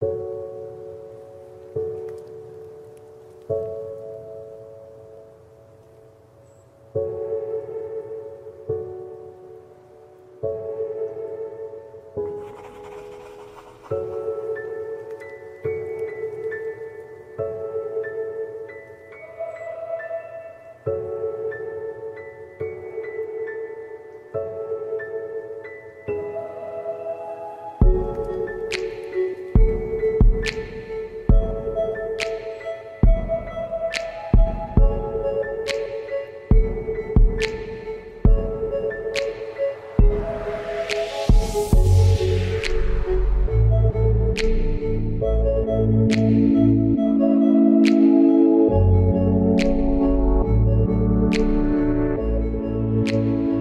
thank you Bye.